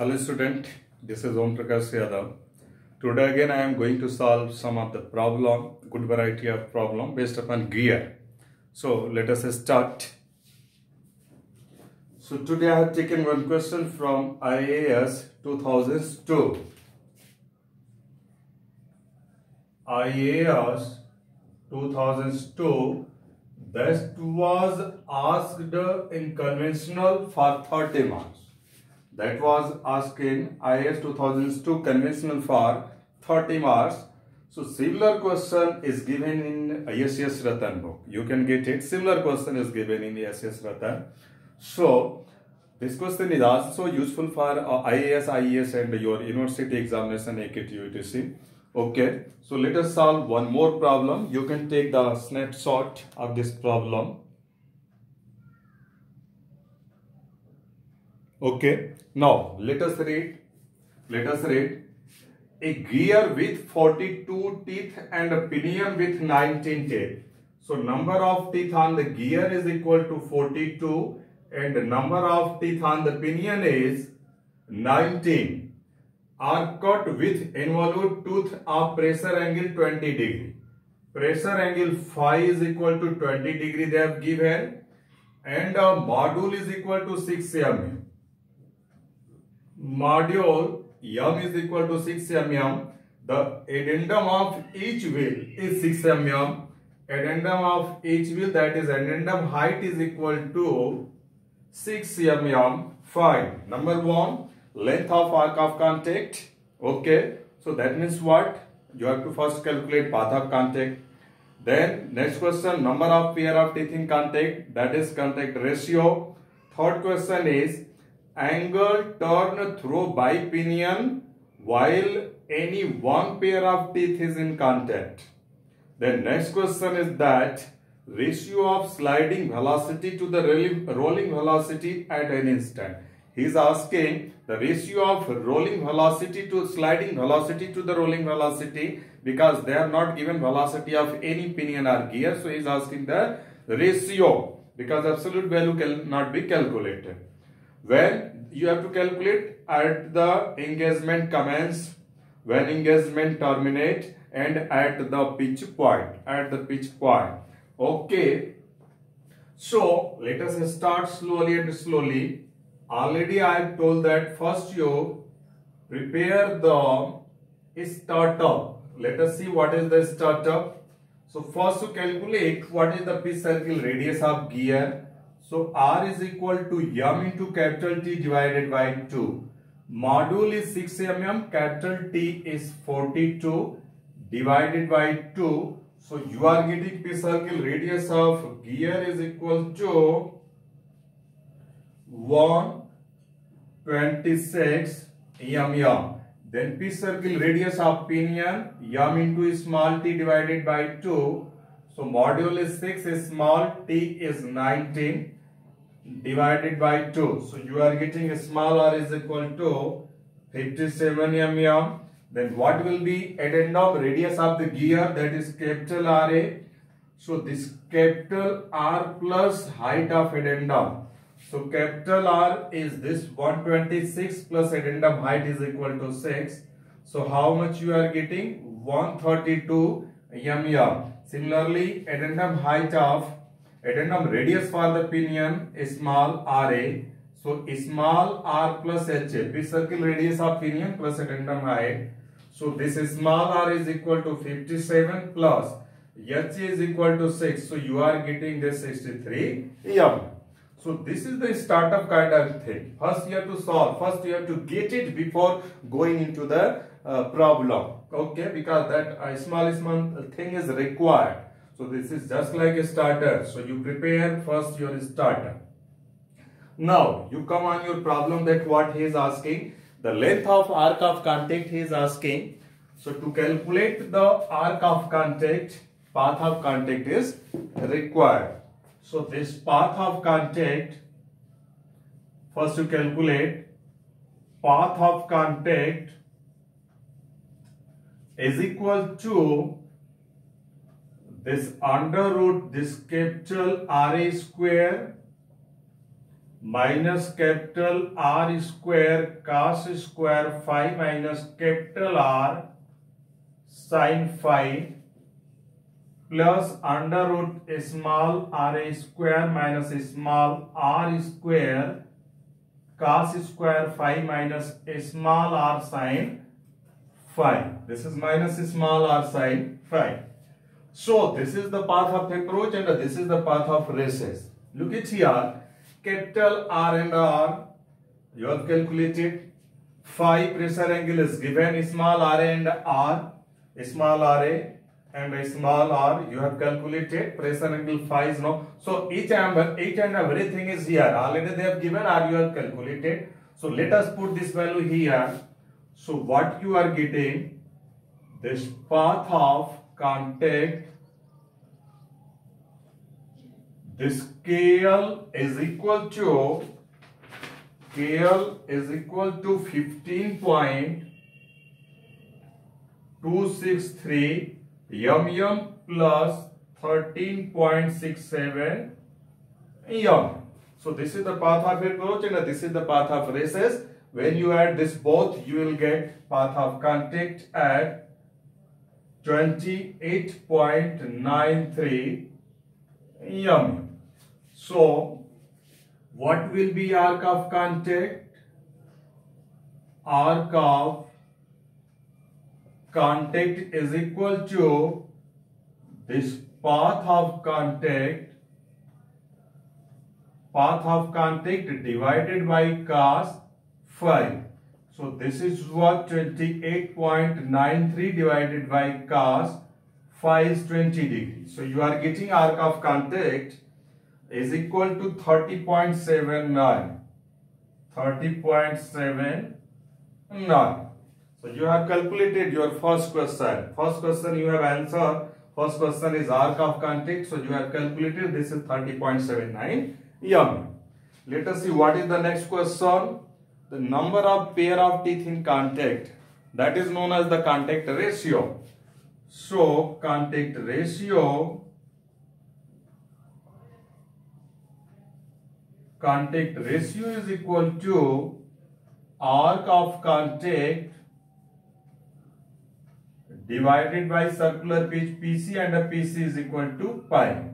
Hello student, this is Om Prakash Yadav. Today again I am going to solve some of the problem, good variety of problem based upon gear. So let us start. So today I have taken one question from IAS 2002. IAS 2002 that was asked in conventional for 30 marks that was asked in IAS 2002 conventional for 30 marks. So similar question is given in ISS Rattan book. You can get it. Similar question is given in ISS Rattan. So this question is also useful for uh, IAS, IES and your university examination AKT UTC. Okay, so let us solve one more problem. You can take the snapshot of this problem. Okay, now let us read. Let us read. A gear with 42 teeth and a pinion with 19 teeth. So number of teeth on the gear is equal to 42 and number of teeth on the pinion is 19 are cut with involute tooth of pressure angle 20 degree. Pressure angle phi is equal to 20 degree they have given and a module is equal to 6 mm. Module m is equal to 6 mm. The addendum of each wheel is 6 mm. Addendum of each wheel that is addendum height is equal to 6 mm. Fine. Number one, length of arc of contact. Okay. So that means what? You have to first calculate path of contact. Then next question, number of pair of teeth in contact. That is contact ratio. Third question is angle turn through bipinion while any one pair of teeth is in contact. Then next question is that ratio of sliding velocity to the rolling velocity at an instant. He is asking the ratio of rolling velocity to sliding velocity to the rolling velocity because they are not given velocity of any pinion or gear. So he is asking the ratio because absolute value cannot be calculated. When you have to calculate at the engagement commence, when engagement terminate and at the pitch point, at the pitch point. Okay. So let us start slowly and slowly. Already I have told that first you prepare the startup. Let us see what is the startup. So first to calculate what is the pitch circle radius of gear. So R is equal to m into capital T divided by 2. Module is 6 mm, capital T is 42 divided by 2. So you are getting pitch circle radius of gear is equal to 126 mm. Then pitch circle radius of pinion m into small t divided by 2. So module is 6, small t is 19 divided by 2. So you are getting a small r is equal to 57 mm. Then what will be addendum radius of the gear that is capital RA. So this capital R plus height of addendum. So capital R is this 126 plus addendum height is equal to 6. So how much you are getting? 132 mm. Similarly, addendum height of addendum radius for the pinion is small ra. So small r plus h, pitch circle radius of pinion plus addendum height. So this small r is equal to 57 plus h is equal to 6. So you are getting this 63 m. So this is the startup kind of thing. First you have to solve. First you have to get it before going into the uh, problem. Okay, because that uh, small small thing is required. So this is just like a starter. So you prepare first your starter. Now you come on your problem that what he is asking. The length of arc of contact he is asking. So to calculate the arc of contact, path of contact is required. So this path of contact, first you calculate path of contact is equal to this under root this capital RA square minus capital R square cos square phi minus capital R sin phi plus under root small r square minus small r square cos square phi minus small r sin phi. This is minus small r sin phi. So this is the path of approach and this is the path of recess. Look at here capital R and R. You have calculated phi pressure angle is given small r and r, small r and small r. You have calculated pressure angle phi is no. So each and each and everything is here. Already they have given r you have calculated. So let us put this value here. So what you are getting this path of contact this KL is equal to KL is equal to 15.263 mm plus 13.67 mm. So this is the path of approach and this is the path of recess. When you add this both, you will get path of contact at 28.93 mm. So, what will be arc of contact? Arc of contact is equal to this path of contact path of contact divided by cos phi. So this is what 28.93 divided by cos phi is 20 degrees. So you are getting arc of contact is equal to 30.79. 30.79. So you have calculated your first question. First question you have answered. First question is arc of contact. So you have calculated this is 30.79 mm. Let us see what is the next question. The number of pair of teeth in contact. That is known as the contact ratio. So contact ratio contact ratio is equal to arc of contact divided by circular pitch PC and a PC is equal to pi.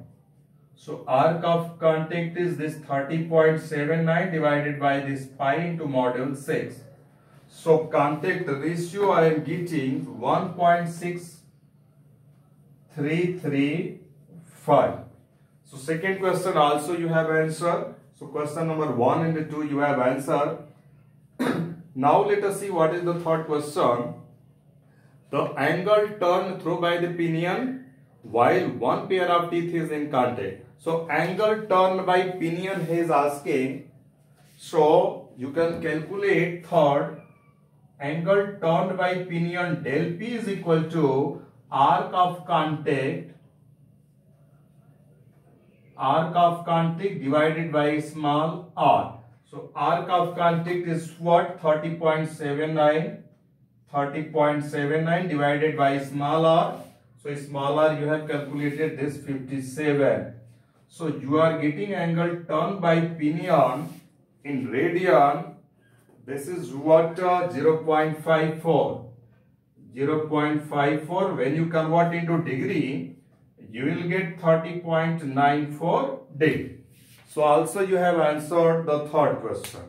So arc of contact is this 30.79 divided by this pi into module 6. So contact ratio I am getting 1.6335. So second question also you have answer. So question number 1 and 2 you have answer. now let us see what is the third question. The angle turned through by the pinion while one pair of teeth is in contact. So angle turned by pinion is asking. So you can calculate third angle turned by pinion del P is equal to arc of contact arc of contact divided by small r. So arc of contact is what? 30.79. 30.79 divided by small r. So small r you have calculated this 57. So you are getting angle turn by pinion in radian. This is what uh, 0.54. 0.54 when you convert into degree you will get 30.94 day. So also you have answered the third question.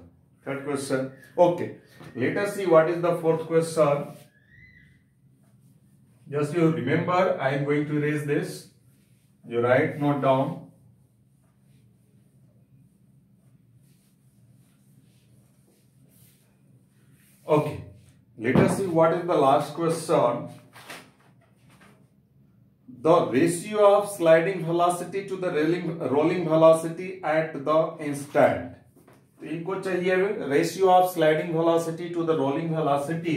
Third question. Okay. Let us see what is the fourth question. Just you remember, I am going to raise this. You write, note down. let us see what is the last question the ratio of sliding velocity to the rolling rolling velocity at the instant तो इनको चाहिए ratio of sliding velocity to the rolling velocity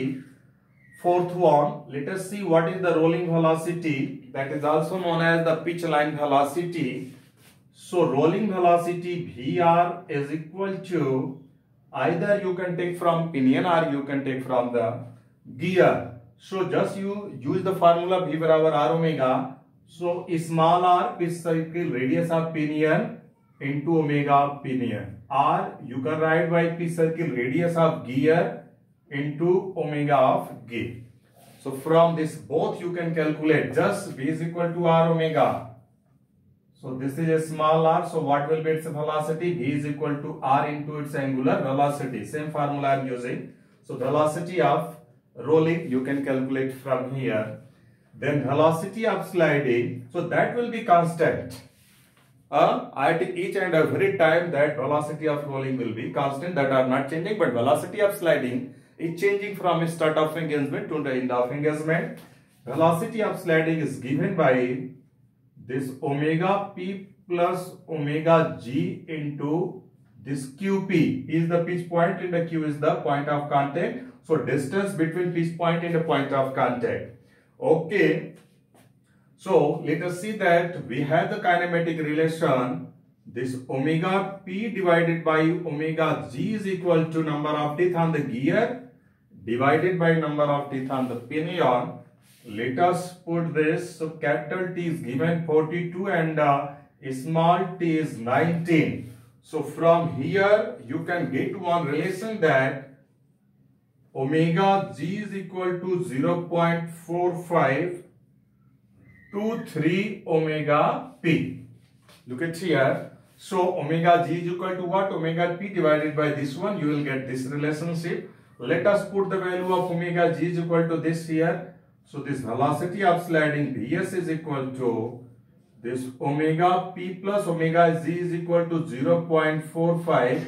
fourth one let us see what is the rolling velocity that is also known as the pitch line velocity so rolling velocity we are is equal to either you can take from pinion or you can take from the gear. So just you use the formula V barabar R omega. So small r is cycle radius of pinion into omega of pinion or you can write by p circle radius of gear into omega of gear. So from this both you can calculate just v is equal to r omega. So this is a small r. So what will be its velocity? v is equal to r into its angular velocity. Same formula I am using. So velocity of rolling you can calculate from here. Then velocity of sliding. So that will be constant. Uh, at each and every time that velocity of rolling will be constant that are not changing but velocity of sliding is changing from start of engagement to the end of engagement. Velocity of sliding is given by this omega p plus omega g into this qp is the pitch point and the q is the point of contact. So distance between pitch point and the point of contact. Okay. So let us see that we have the kinematic relation this omega p divided by omega g is equal to number of teeth on the gear divided by number of teeth on the pinion. Let us put this. So capital T is given 42 and uh, small t is 19. So from here you can get one relation that omega g is equal to 0 0.45 to 3 omega p. Look at here. So omega g is equal to what? Omega p divided by this one. You will get this relationship. Let us put the value of omega g is equal to this here. So this velocity of sliding Vs is equal to this omega p plus omega z is equal to 0 0.45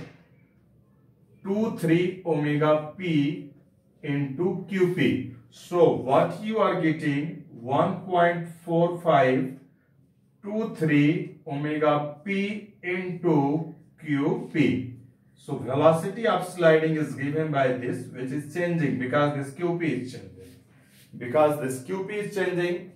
23 omega p into qp. So what you are getting 1.45 23 omega p into qp. So velocity of sliding is given by this which is changing because this QP is changing. Because this QP is changing.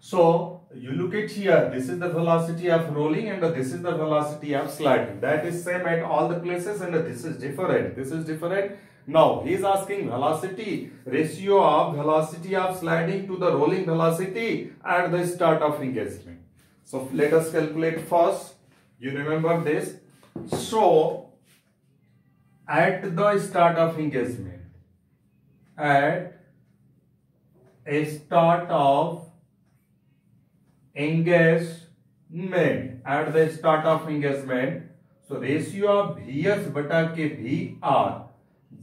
So you look at here this is the velocity of rolling and this is the velocity of sliding. That is same at all the places and this is different. This is different. Now he is asking velocity ratio of velocity of sliding to the rolling velocity at the start of engagement. So let us calculate first. You remember this. So at the start of engagement at start of engagement at the start of engagement so ratio of vs bata k vr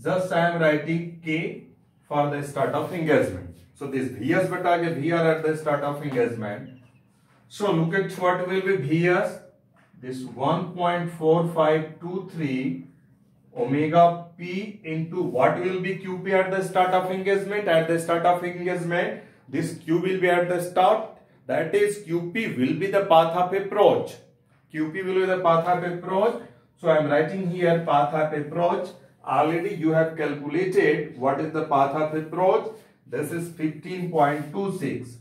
just i am writing k for the start of engagement so this vs bata ke vr at the start of engagement so look at what will be vs this 1.4523 omega p into what will be qp at the start of engagement at the start of engagement this q will be at the start that is qp will be the path of approach. Qp will be the path of approach. So i am writing here path of approach. Already you have calculated what is the path of approach. This is 15.26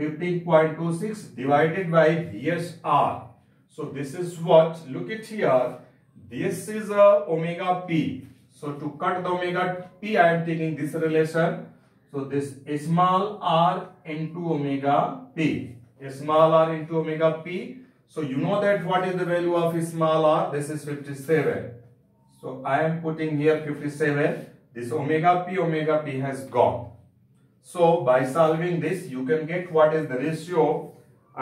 15.26 divided by vsr so this is what look at here this is a omega p. So to cut the omega p, I am taking this relation. So this small r into omega p. Small r into omega p. So you know that what is the value of small r? This is 57. So I am putting here 57. This omega p, omega p has gone. So by solving this, you can get what is the ratio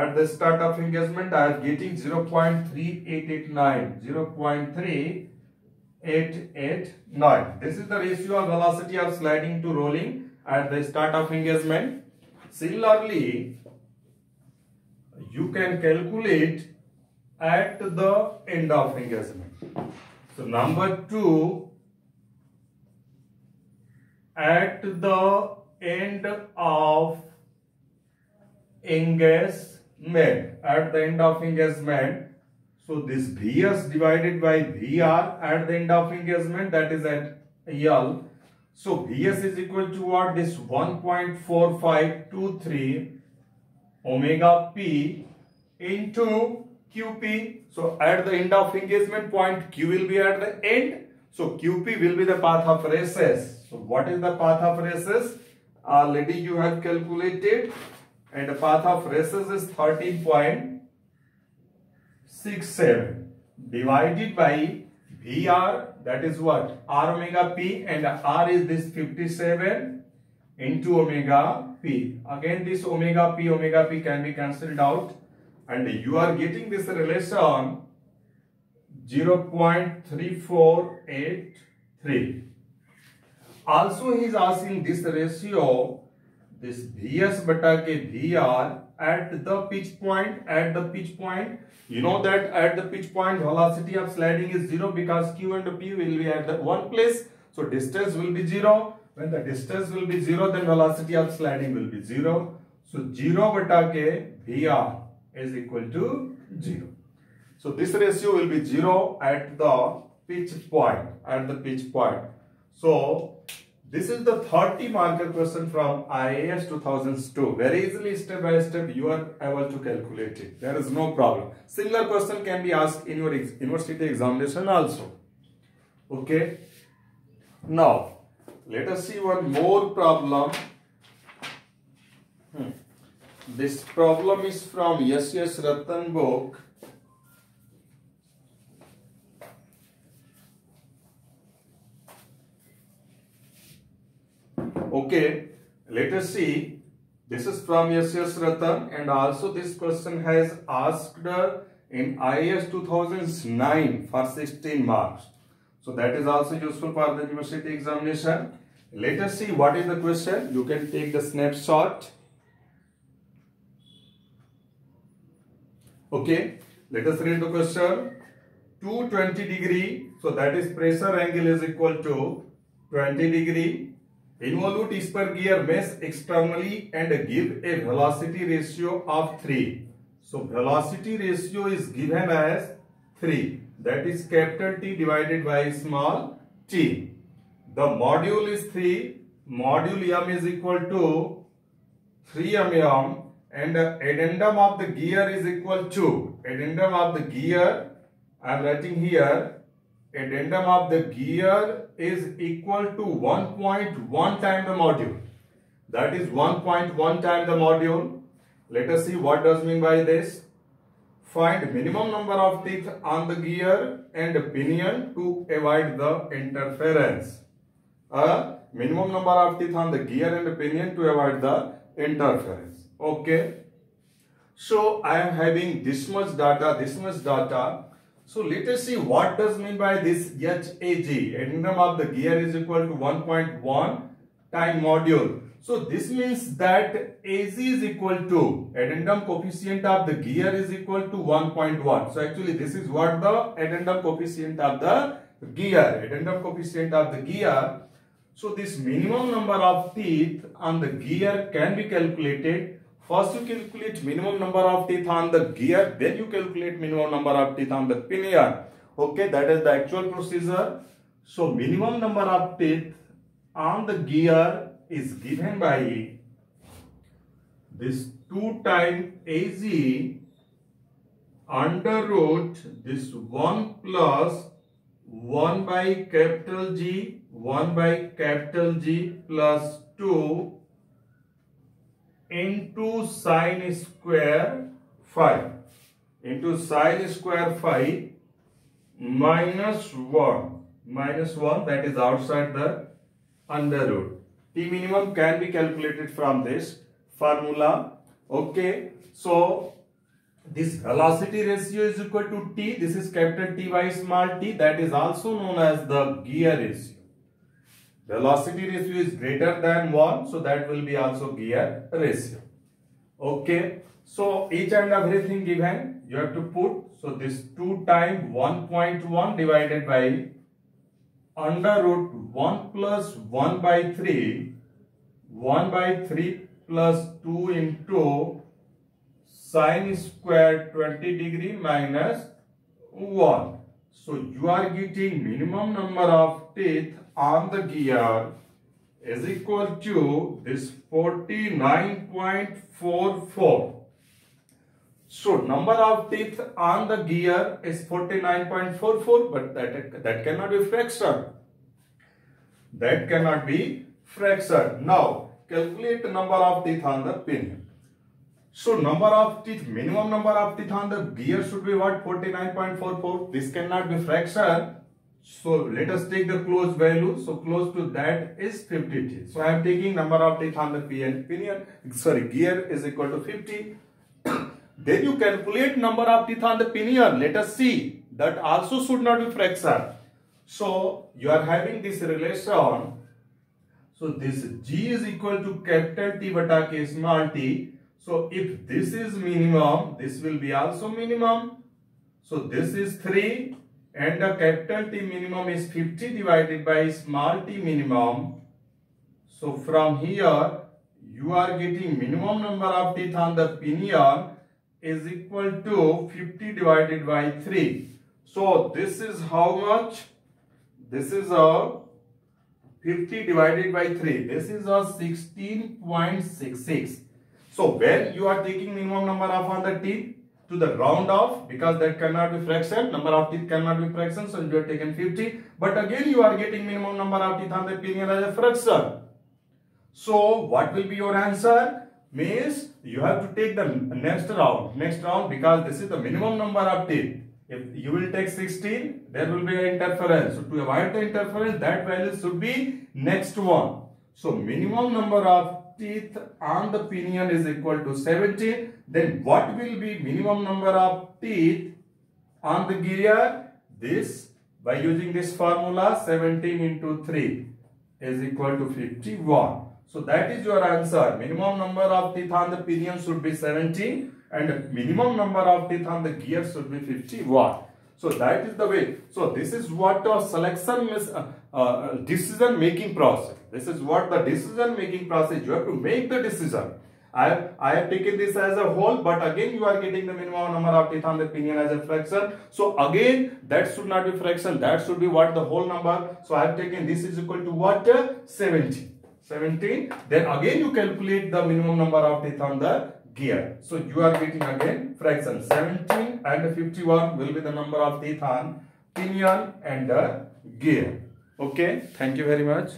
at the start of engagement I am getting 0.3889 0.3889 this is the ratio of velocity of sliding to rolling at the start of engagement. Similarly you can calculate at the end of engagement. So number 2 at the end of engagement made at the end of engagement. So this Vs divided by Vr at the end of engagement that is at L. So Vs is equal to what? This 1.4523 omega P into QP. So at the end of engagement point Q will be at the end. So QP will be the path of recess. So what is the path of recess? Already you have calculated and the path of recess is 13.5 67 divided by VR that is what R omega P and R is this 57 into omega P. Again this omega P omega P can be cancelled out and you are getting this relation 0.3483. Also he is asking this ratio this Vs bata k Vr at the pitch point at the pitch point. You know that at the pitch point velocity of sliding is zero because q and p will be at the one place. So distance will be zero. When the distance will be zero then velocity of sliding will be zero. So zero bata k vr is equal to zero. So this ratio will be zero at the pitch point at the pitch point. So this is the 30 marker question from IAS 2002. Very easily step by step you are able to calculate it. There is no problem. Similar question can be asked in your university examination also. Okay. Now, let us see one more problem. Hmm. This problem is from Yes Rattan book. Okay, let us see. This is from S.S. Rattan and also this question has asked in IAS 2009 for 16 marks. So that is also useful for the university examination. Let us see what is the question. You can take the snapshot. Okay, let us read the question. 220 degree, so that is pressure angle is equal to 20 degree Involute spur gear mesh externally and give a velocity ratio of 3. So velocity ratio is given as 3. That is capital T divided by small t. The module is 3. Module m is equal to 3 mm and addendum of the gear is equal to addendum of the gear I am writing here addendum of the gear is equal to 1.1 time the module. That is 1.1 time the module. Let us see what does mean by this. Find minimum number of teeth on the gear and pinion to avoid the interference. A minimum number of teeth on the gear and pinion to avoid the interference. Okay. So I am having this much data, this much data so let us see what does mean by this HAG. Addendum of the gear is equal to 1.1 time module. So this means that AG is equal to addendum coefficient of the gear is equal to 1.1. So actually this is what the addendum coefficient of the gear. Addendum coefficient of the gear. So this minimum number of teeth on the gear can be calculated First you calculate minimum number of teeth on the gear, then you calculate minimum number of teeth on the pinion. Okay, that is the actual procedure. So minimum number of teeth on the gear is given by this 2 times AG under root this 1 plus 1 by capital G 1 by capital G plus 2 into sine square phi into sine square phi minus 1 minus 1 that is outside the under root. T minimum can be calculated from this formula. Okay. So this velocity ratio is equal to T. This is capital T by small t that is also known as the gear ratio. Velocity ratio is greater than 1. So that will be also gear ratio. Okay. So each and everything given you have to put. So this 2 times 1.1 divided by under root 1 plus 1 by 3. 1 by 3 plus 2 into sine square 20 degree minus 1. So you are getting minimum number of teeth on the gear is equal to this 49.44. So number of teeth on the gear is 49.44 but that, that cannot be fraction. That cannot be fraction. Now calculate the number of teeth on the pinion. So number of teeth, minimum number of teeth on the gear should be what? 49.44. This cannot be fraction. So let us take the close value. So close to that is 50 teeth. So I am taking number of teeth on the pinion. sorry, gear is equal to 50. then you calculate number of teeth on the pinion. Let us see. That also should not be fraction. So you are having this relation. So this G is equal to capital T bata K small t. So if this is minimum, this will be also minimum. So this is 3 and the capital T minimum is 50 divided by small t minimum. So from here, you are getting minimum number of teeth on the pinion is equal to 50 divided by 3. So this is how much? This is a 50 divided by 3. This is a 16.66. So when you are taking minimum number of on the teeth, to the round off because that cannot be fraction number of teeth cannot be fraction so you have taken 50 but again you are getting minimum number of teeth on the pinion as a fraction. So what will be your answer? Means you have to take the next round. Next round because this is the minimum number of teeth. If you will take 16 there will be an interference. So to avoid the interference that value should be next one. So minimum number of teeth on the pinion is equal to 17, then what will be minimum number of teeth on the gear? This, by using this formula, 17 into 3 is equal to 51. So that is your answer. Minimum number of teeth on the pinion should be 17 and minimum number of teeth on the gear should be 51. So that is the way. So this is what selection is, uh, uh, decision making process. This is what the decision making process. You have to make the decision. I have, I have taken this as a whole, but again you are getting the minimum number of teeth on the pinion as a fraction. So again, that should not be fraction. That should be what the whole number. So I have taken this is equal to what? 17. 17. Then again you calculate the minimum number of teeth on the gear. So you are getting again fraction 17 and 51 will be the number of teeth on pinion and the gear. Okay. Thank you very much.